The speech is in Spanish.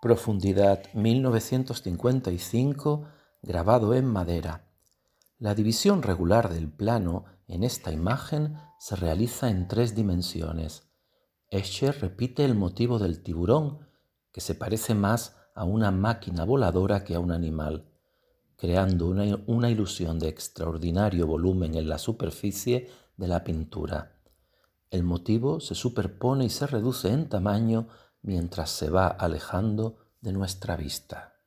Profundidad 1955, grabado en madera. La división regular del plano en esta imagen se realiza en tres dimensiones. Escher repite el motivo del tiburón, que se parece más a una máquina voladora que a un animal, creando una, una ilusión de extraordinario volumen en la superficie de la pintura. El motivo se superpone y se reduce en tamaño mientras se va alejando de nuestra vista.